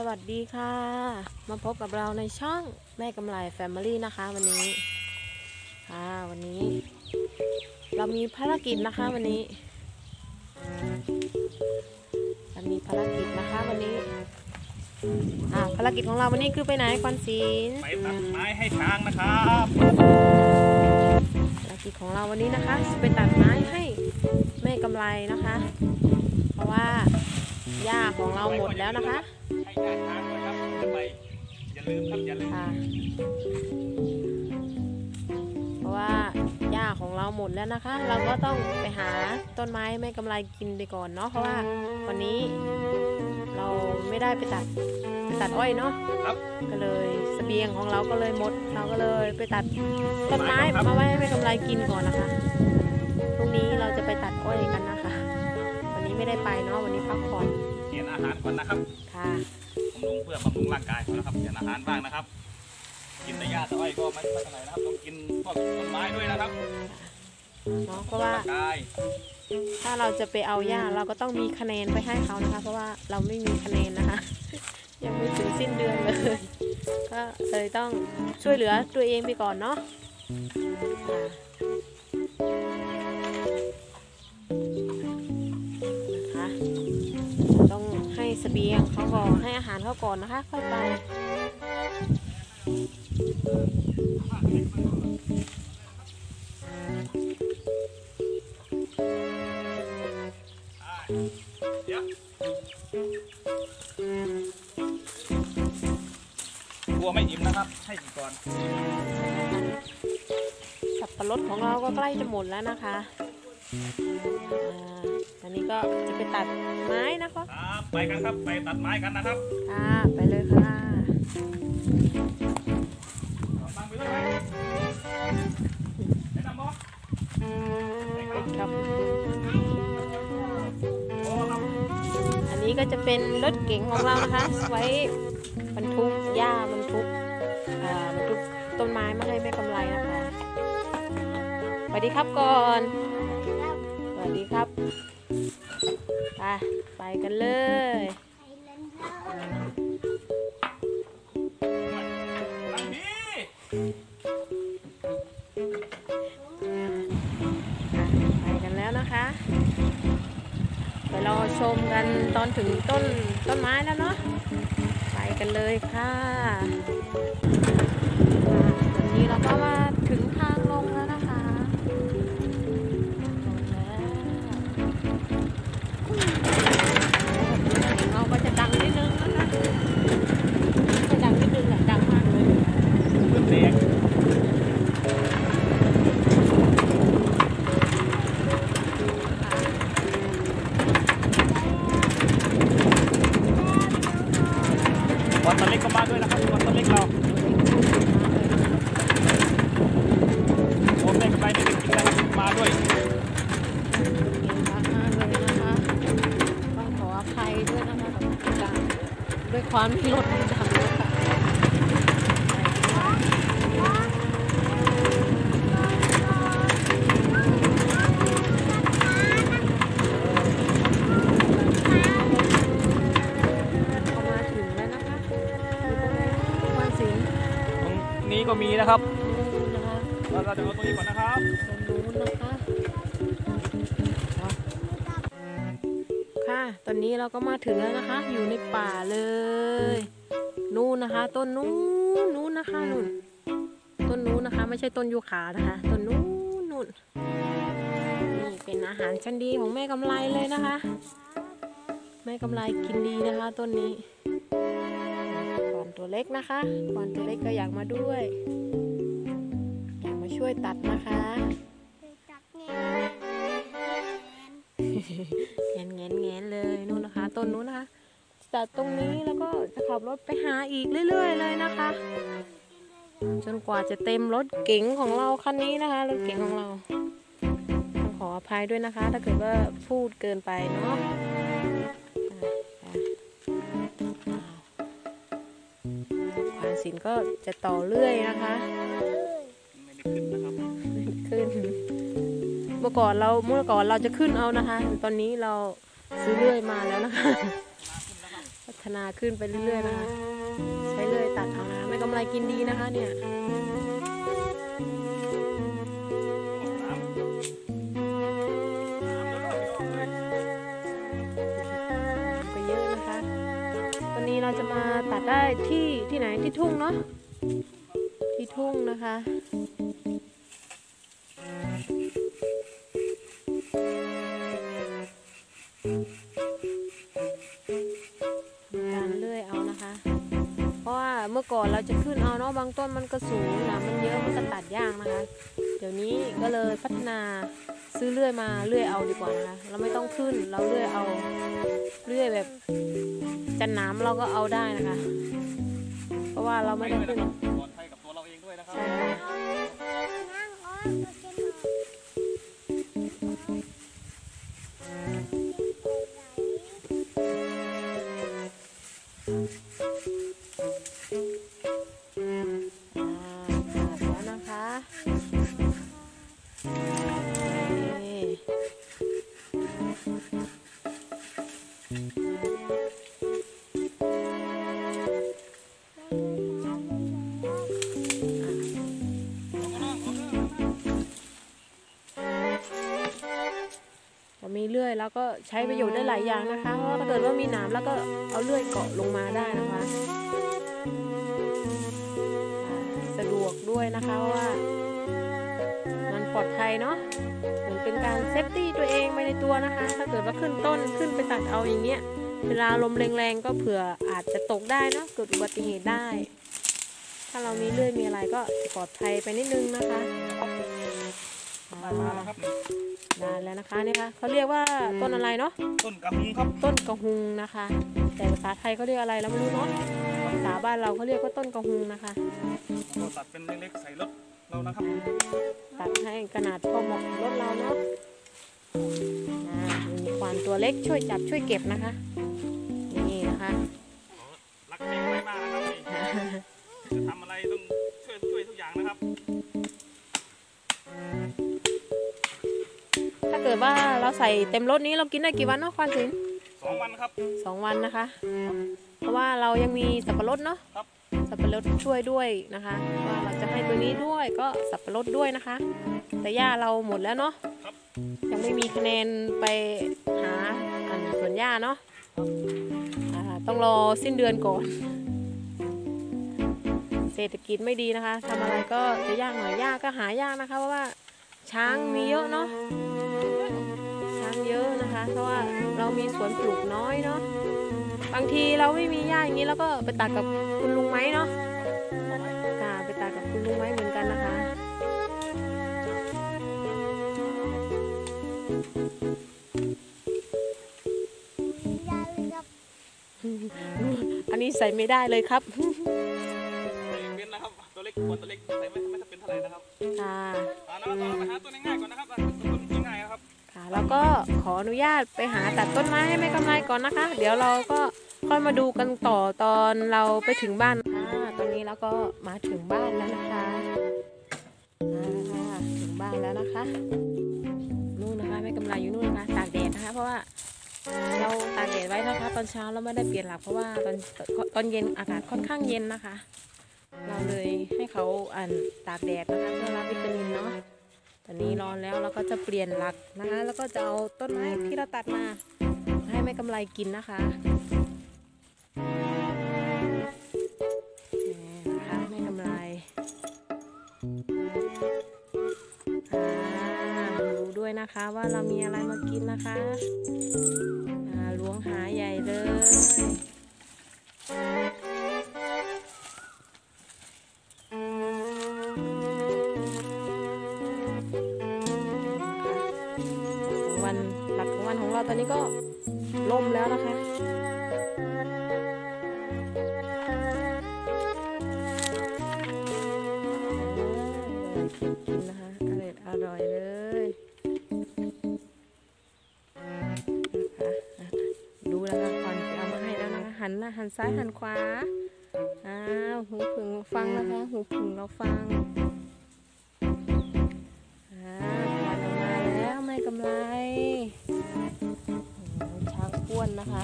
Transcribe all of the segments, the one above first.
สวัสดีค่ะ มาพบกับเราในช่องแม่กำไรแฟมิลี่นะคะวันนี้ค่ะวันนี้ เรามีภารกิจนะคะวันนี้เรามีภารกิจนะคะวันนี้อ่าภารกิจของเราวันนี้คือไปไหนควันศิลป์ไปตัดไม้ให้ช้างนะครับภารกิจของเราวันนี้นะคะจะไปตัดไม้ให้แม่กำไรนะคะ เพราะว่าหญ้าของเราหมดแล้วนะคะให้ได้ช้างด้วยครับจะไปอย่าลืมครับอย่าลืมค่ะ เพราะว่าหญ้าของเราหมดแล้วนะคะ เราก็ต้องไปหาต้นไม้ไม่กำไรกินไปก่อนเนาะเพราะว่าวันนี้เราไม่ได้ไปตัดไปตัดอ้อยเนาะครับ ก็เลยเสบียงของเราก็เลยหมด เราก็เลยไปตัดต้นไม้มาไว้ให้ไม่กำไรกินก่อนนะคะพรุ่งนี้เราจะไปตัดอ้อยกันนะคะ วันนี้ไม่ได้ไปเนาะวันนี้พักผ่อนเขียนอาหารก่อนนะครับค่ะบำรุงเพื่ อบำรุงร่างกายก่อนนะครับเขียนอาหารบ้างนะครับ กินแต่หญ้าแต่อ้อยก็ไม่ไม่เท่าไหร่นะครับต้องกินพวกต้นไม้ด้วยนะครับเนาะเพราะว่าร่างกายถ้าเราจะไปเอาหญ้าเราก็ต้องมีคะแนนไปให้เขานะคะ เพราะว่าเราไม่มีคะแนนนะคะ ยังไม่ถึงสิ้นเดือนเลยก็เลยต้องช่วยเหลือตัวเองไปก่อนเนาะค่ะ บียงเขาก่อนให้อาหารเขาก่อนนะคะ ค่อยไปเดี๋ยวกลัวไม่อิ่มนะครับ ให้กินก่อน สับปะรดของเราก็ใกล้จะหมดแล้วนะคะอ่าตอนนี้ก็จะไปตัดไม้นะคะครับ ไปกันครับ ไปตัดไม้กันนะครับ ค่ะ ไปเลยค่ะตั้งไปด้วยไหมแนำบอกครับอันนี้ก็จะเป็นรถเก๋งของเรานะคะ ไว้บรรทุกหญ้าบรรทุกบรรทุกต้นไม้มาให้แม่กำไรนะคะสวัสดีครับก่อนสวัสดีครับไป กันเลยไปกันแล้วนะคะเดี๋ยวเราชมกันตอนถึงต้นต้นไม้แล้วเนาะไปกันเลยค่ะอะตอนนี้เราก็มาถึงทางลงแล้วนะ วันตะเล็กก็มาด้วยนะครับวันตะเล็กเราผมได้กำไปไม่ได้กินนะครับมาด้วยมากมาเลยนะคะต้องขออภัยด้วยนะคะด้วยความที่ร นี้ก็มีนะครับนู่นนะคะเราเราจะเอาตรงนี้ก่อนนะครับตรงนู้นนะคะค่ะ ตอนนี้เราก็มาถึงแล้วนะคะ อยู่ในป่าเลย นู่นนะคะ ต้นนู้นนู้นนะคะนู่น ต้นนู้นนะคะ ไม่ใช่ต้นยูคานะคะ ต้นนู้นนู่น นี่เป็นอาหารชั้นดีของแม่กำไรเลยนะคะ แม่กำไรกินดีนะคะ ต้นนี้ก่อนตัวเล็กนะคะก่อนตัวเล็กก็อยากมาด้วยอยากมา ช่วยตัดนะคะแงนแงนแงนเลยนู่นนะคะต้นนู้นนะคะจากตรงนี้แล้วก็จะขับรถไปหาอีกเรื่อย ๆ เลยนะคะ จนกว่าจะเต็มรถเก๋งของเราคันนี้นะคะรถเก๋งของเราต้องขออภัยด้วยนะคะ ถ้าเกิดว่าพูดเกินไปเนาะอะอะอ้าวควานสินก็จะต่อเรื่อยนะคะ มื่อก่อนเราเมื่อก่อนเราจะขึ้นเอานะคะ ตอนนี้เราซื้อเลื่อยมาแล้วนะคะแถฒนาขึ้นไปเรื่อยๆนะคะ ใช้เลื่อยตัดเอานะคะไม่กำไรกินดีนะคะ เนี่ยก็เยไปเยอะนะคะวันนี้เราจะมาตัดได้ที่ที่ไหนที่ทุ่งเนาะที่ทุ่งนะคะ มันก็สูงนะมันเยอะมันก็ตัดยากนะคะ เดี๋ยวนี้ก็เลยพัฒนาซื้อเลื่อยมาเลื่อยเอาดีกว่านะคะ เราไม่ต้องขึ้นเราเลื่อยเอาเลื่อยแบบจะหน้ำเราก็เอาได้นะคะ เพราะว่าเราไม่ต้องด้ขึ้น ใช้ประโยชน์ได้หลายอย่างนะคะ เพราะว่าถ้าเกิดว่ามีหนามแล้วก็เอาเลื่อยเกาะลงมาได้นะคะ สะดวกด้วยนะคะเพราะว่ามันปลอดภัยเนาะเหมือนเป็นการเซฟตี้ตัวเองไปในตัวนะคะ ถ้าเกิดว่าขึ้นต้นขึ้นไปตัดเอาอย่างเงี้ย เวลาลมแรงๆก็เผื่ออาจจะตกได้เนาะเกิดอุบัติเหตุได้ ถ้าเรามีเลื่อยมีอะไรก็ปลอดภัยไปนิดนึงนะคะได้มาแล้วครับนี่ ได้แล้วนะคะเนี่ยค่ะเขาเรียกว่าต้นอะไรเนาะต้นกระหุงครับต้นกระหุงนะคะ แต่ภาษาไทยเขาเรียกอะไรเราไม่รู้เนาะภาษาบ้านเราเขาเรียกว่าต้นกระหุงนะคะเราตัดเป็นเล็กๆใส่รถเรานะครับ ตัดให้ขนาดพอเหมาะกับรถเราเนาะอ่ามีควานตัวเล็กช่วยจับช่วยเก็บนะคะนี่นะคะรักเด็กไม่มากนะครับนี่จะทำอะไรต้อง ดว่าเราใส่เต็มรถนี้เรากินได้กี่วันเนาะควานสินสองวันครับสองวันนะคะ เพราะว่าเรายังมีสับปะรดเนาะครับสับปะรดช่วยด้วยนะคะว่าเราจะให้ตัวนี้ด้วยก็สับปะรดด้วยนะคะ แต่หญ้าเราหมดแล้วเนาะครับยังไม่มีคะแนนไปหาอันสวนหญ้าเนาะอ่าต้องรอสิ้นเดือนก่อน เศรษฐกิจไม่ดีนะคะทำอะไรก็จะยากหน่อยยากก็หายากนะคะ เพราะว่าช้างมีเยอะเนาะ เรามีสวนปลูกน้อยเนาะบางทีเราไม่มีหญ้าอย่างนี้แล้วก็ไปตัดกับคุณลุงไหมเนาะค่ะไปตัดกับคุณลุงไหมเหมือนกันนะคะอันนี้ใส่ไม่ได้เลยครับใส่เป็นนะครับตัวเล็กควรตัวเล็กใส่ไม่ไม่จะเป็นเท่าไหร่นะครับค่ะอ่าแล้วเราไปหาตัวง่ายๆก่อนนะครับ แล้วก็ขออนุญาตไปหาตัดต้นไม้ให้แม่กำไรก่อนนะคะ เดี๋ยวเราก็ค่อยมาดูกันต่อตอนเราไปถึงบ้านค่ะตอนนี้เราก็มาถึงบ้านแล้วนะคะอ่าถึงบ้านแล้วนะคะนู่นนะคะแม่กำไรอยู่นู่นนะคะตากแดดนะคะ เพราะว่าเราตากแดดไว้นะคะ ตอนเช้าเราไม่ได้เปลี่ยนหลักเพราะว่าตอนตอนเย็นอากาศค่อนข้างเย็นนะคะ เราเลยให้เขาอ่านตากแดดนะคะเพื่อรับวิตามินเนาะ ตอนนี้ร้อนแล้วเราก็จะเปลี่ยนหลักนะคะ แล้วก็จะเอาต้นไม้ที่เราตัดมา ให้แม่กำไรกินนะคะนี่นะคะแม่กำไรอ่าดูด้วยนะคะว่าเรามีอะไรมากินนะคะล้วงหาใหญ่เลย หลักของวันของเราตอนนี้ก็ล่มแล้วนะคะกินนะคะอร่อยอร่อยเลยนะคะอะดูนะคะก่อนจะเอามาให้แล้วนะคะหันน้าหันซ้ายหันขวาอ้าวหูผึ่งฟังนะคะหูผึ่งเราฟังอ่าผ่านออกมาแล้วไม่กำไร อ้วนนะคะ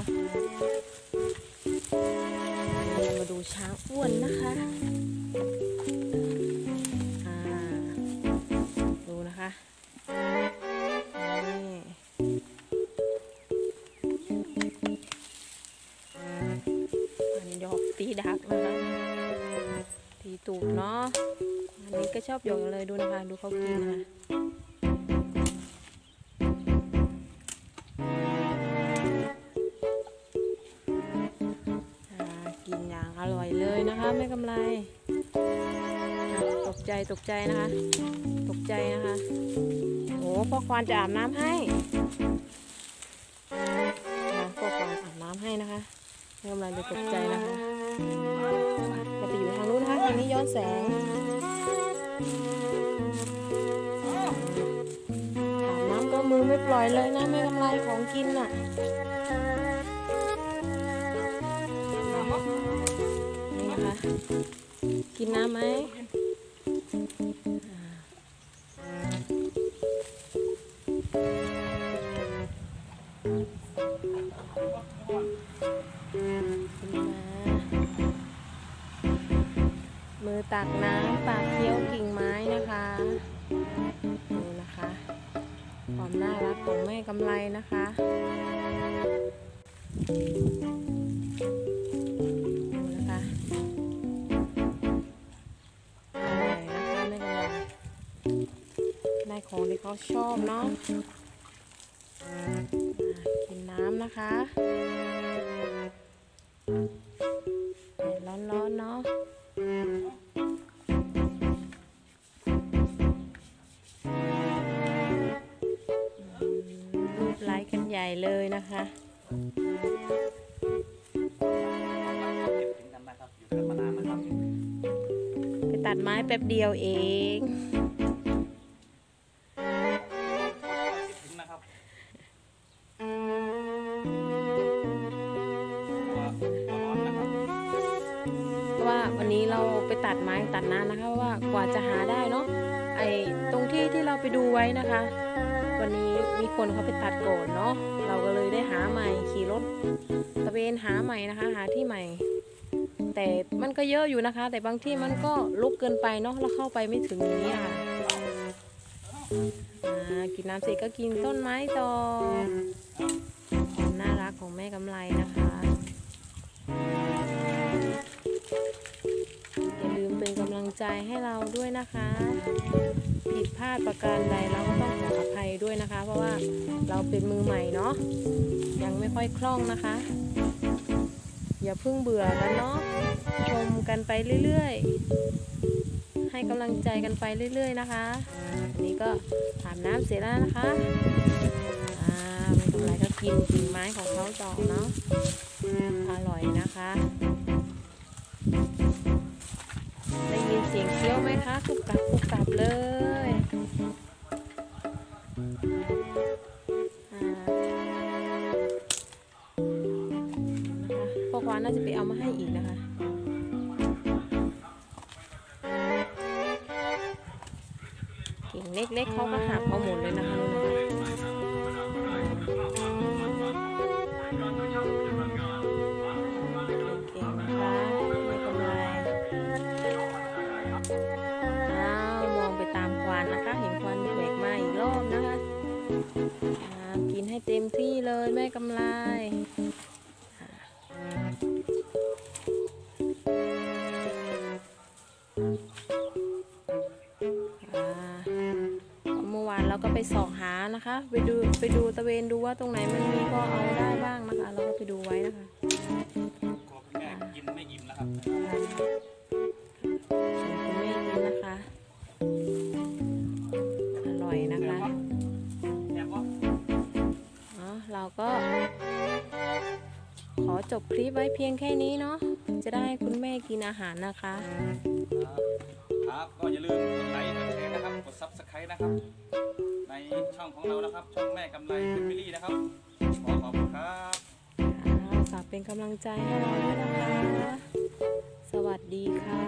มาดูช้างอ้วนนะคะดูนะคะอันนี้ยอกตีดักนะคะ ตีตูดเนาะอันนี้ก็ชอบหยอกเลยดูนะคะ ดูเขากินนะคะ ตกใจตกใจนะคะ ตกใจนะคะโอ้พ่อควานจะอาบน้ำให้พ่อควานอาบน้ำให้นะคะไม่กำไรจะตกใจนะคะจะไปอยู่ทางนู้นนะคะทางนี้ย้อนแสงอาบน้ำก็มือไม่ปล่อยเลยนะไม่กำไรของกินน่ะนี่นะคะกินน้ำไหม ตักน้ำปากเคี้ยวกิ่งไม้นะคะดูนะคะ ความน่ารักของแม่กำไรนะคะดูนะคะอร่นะคะแม่กำไรได้ของที่เขาชอบเนาะกินน้ำนะคะร้อนๆเนาะ ญ่เลยนะคะไปตัดไม้แป๊บเดียวเองเพราะว่าวันนี้เราไปตัดไม้ตัดนานนะคะเพราะว่ากว่าจะหาได้เนาะไอ้ตรงที่ที่เราไปดูไว้นะคะ วันนี้มีคนเขาไปตัดก่อนเนาะเราก็เลยได้หาใหม่ขี่รถตะเวนหาใหม่นะคะ หาที่ใหม่ แต่มันก็เยอะอยู่นะคะ แต่บางที่มันก็ลุกเกินไปเนาะเราเข้าไปไม่ถึงอย่างนี้ค่ะกินน้ำเสร็จก็กินต้นไม้ต่อความน่ารักของแม่กำไรนะคะ ลืมเป็นกำลังใจให้เราด้วยนะคะ ผิดพลาดประการใดเราก็ต้องขออภัยด้วยนะคะ เพราะว่าเราเป็นมือใหม่เนาะยังไม่ค่อยคล่องนะคะ อย่าเพิ่งเบื่อกันเนาะชมกันไปเรื่อยๆ ให้กำลังใจกันไปเรื่อย ๆ นะคะอันนี้ก็อาบน้ำเสร็จแล้วนะคะอ่าไม่เป็นไรก็กินกิ่งไม้ของเขาต่อเนาะอร่อยนะคะ ได้ยินเสียงเคี้ยวไหมคะกุบกับกุบกับเลยอ่านะคะพ่อควานน่าจะไปเอามาให้อีกนะคะเก่งเล็กๆเขาก็หักเอาหมดเลยนะคะนู่นนะคะ เมื่อวานเราก็ไปสอบหานะคะ ไปดูไปดูตะเวนดูว่าตรงไหนมันมีก็เอาได้บ้างนะคะ เราก็ไปดูไว้นะคะกลัวคุณแม่กินไม่อิ่มนะครับชมคุณแม่กินนะคะ อร่อยนะคะแซ่บปะเนาะเราก็ขอ จบคลิปไว้เพียงแค่นี้เนาะจะได้ให้คุณแม่กินอาหารนะคะครับครับก็อย่าลืมกดไลค์กดแชร์นะครับกด subscribe นะครับ ในช่องของเรานะครับ ช่องแม่กำไรฟิมิลี่นะครับขอขอบคุณครับค่ะฝากเป็นกำลังใจให้เราด้วยนะคะ สวัสดีค่ะ